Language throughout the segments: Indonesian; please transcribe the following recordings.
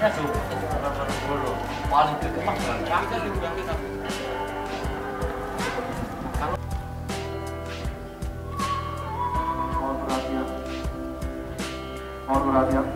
Paling berkembang kan diundang kita. Mohon perhatian. Mohon perhatian.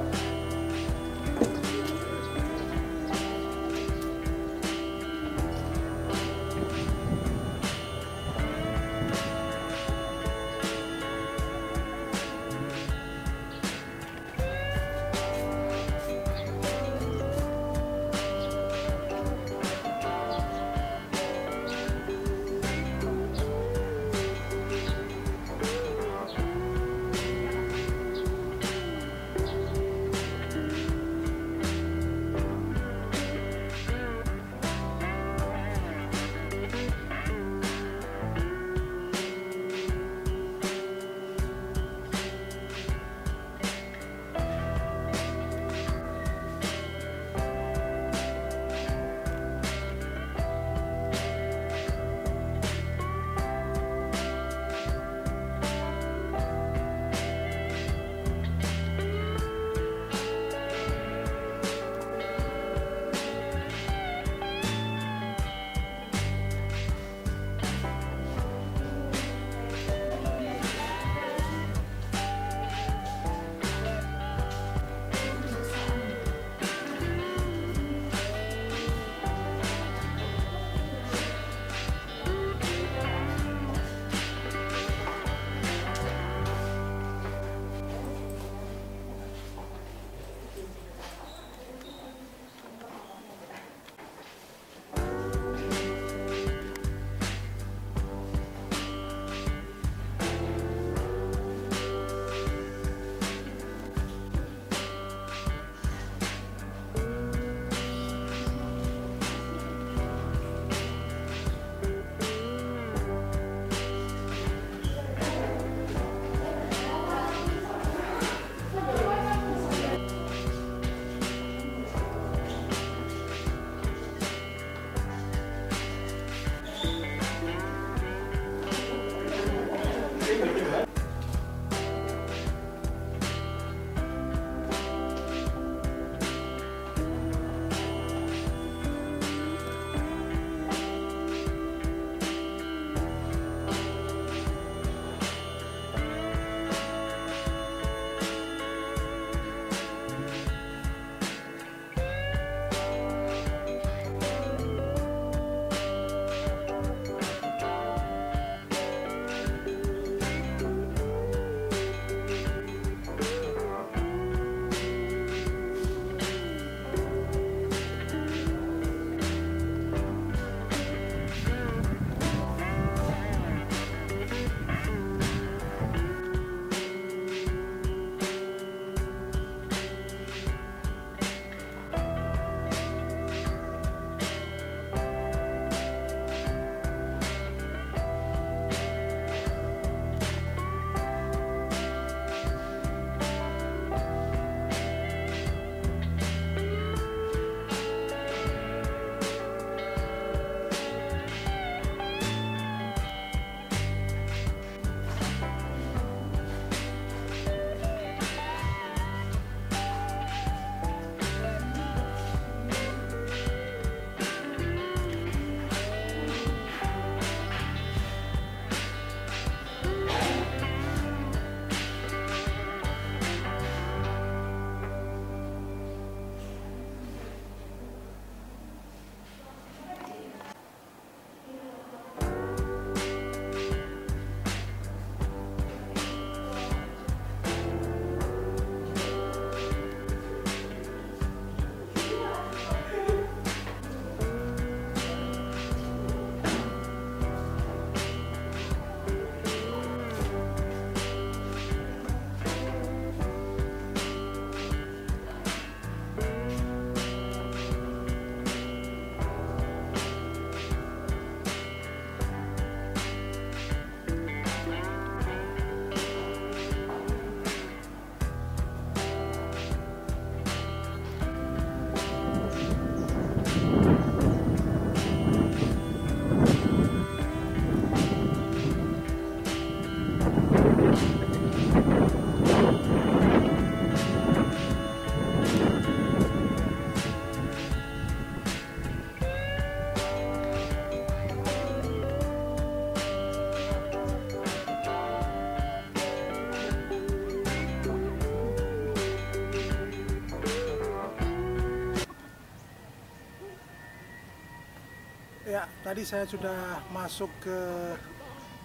Tadi saya sudah masuk ke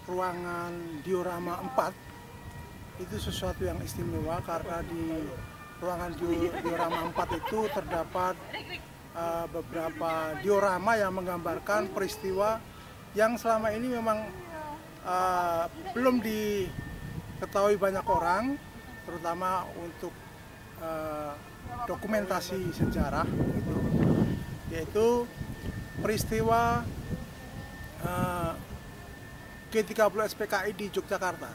ruangan diorama 4. Itu sesuatu yang istimewa karena di ruangan di- diorama 4 itu terdapat uh, beberapa diorama yang menggambarkan peristiwa yang selama ini memang uh, belum diketahui banyak orang, terutama untuk uh, dokumentasi sejarah, gitu. yaitu peristiwa eh, G30 SPKI di Yogyakarta.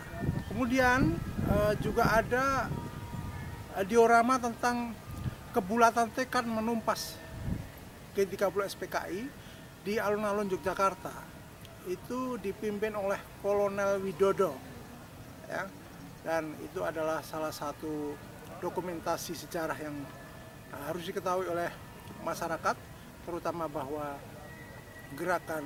Kemudian eh, juga ada eh, diorama tentang kebulatan tekad menumpas G30 SPKI di alun-alun Yogyakarta. Itu dipimpin oleh Kolonel Widodo. Ya. Dan itu adalah salah satu dokumentasi sejarah yang harus diketahui oleh masyarakat terutama bahwa gerakan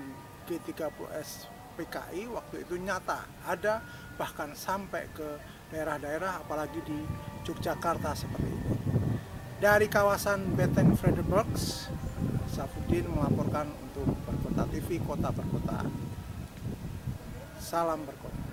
G30S PKI waktu itu nyata ada bahkan sampai ke daerah-daerah apalagi di Yogyakarta seperti itu. Dari kawasan Beteng Frederbergs, Safuddin melaporkan untuk Berkota TV Kota Berkota. Salam berkota.